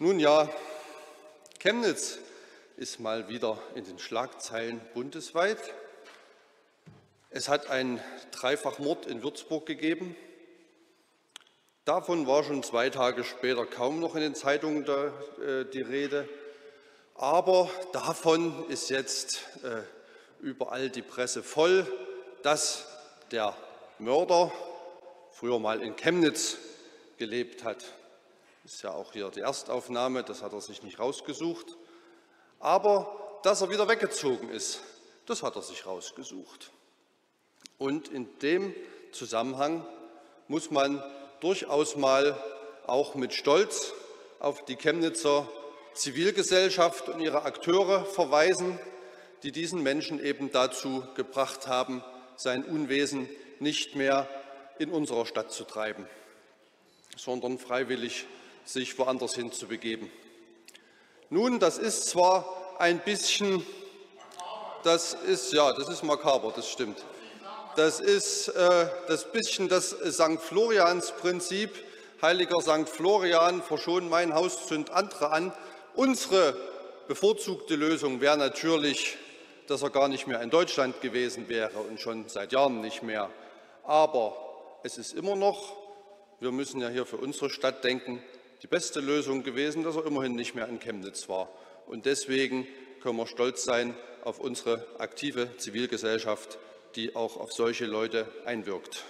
Nun ja, Chemnitz ist mal wieder in den Schlagzeilen bundesweit. Es hat einen Dreifachmord in Würzburg gegeben. Davon war schon zwei Tage später kaum noch in den Zeitungen da, äh, die Rede. Aber davon ist jetzt äh, überall die Presse voll, dass der Mörder früher mal in Chemnitz gelebt hat. Ist ja auch hier die Erstaufnahme, das hat er sich nicht rausgesucht. Aber dass er wieder weggezogen ist, das hat er sich rausgesucht. Und in dem Zusammenhang muss man durchaus mal auch mit Stolz auf die Chemnitzer Zivilgesellschaft und ihre Akteure verweisen, die diesen Menschen eben dazu gebracht haben, sein Unwesen nicht mehr in unserer Stadt zu treiben, sondern freiwillig sich woanders hin zu begeben. Nun, das ist zwar ein bisschen, das ist, ja, das ist makaber, das stimmt. Das ist äh, das bisschen das St. Florians-Prinzip. Heiliger St. Florian, verschon mein Haus, zünd andere an. Unsere bevorzugte Lösung wäre natürlich, dass er gar nicht mehr in Deutschland gewesen wäre und schon seit Jahren nicht mehr. Aber es ist immer noch, wir müssen ja hier für unsere Stadt denken, die beste Lösung gewesen, dass er immerhin nicht mehr in Chemnitz war. Und deswegen können wir stolz sein auf unsere aktive Zivilgesellschaft, die auch auf solche Leute einwirkt.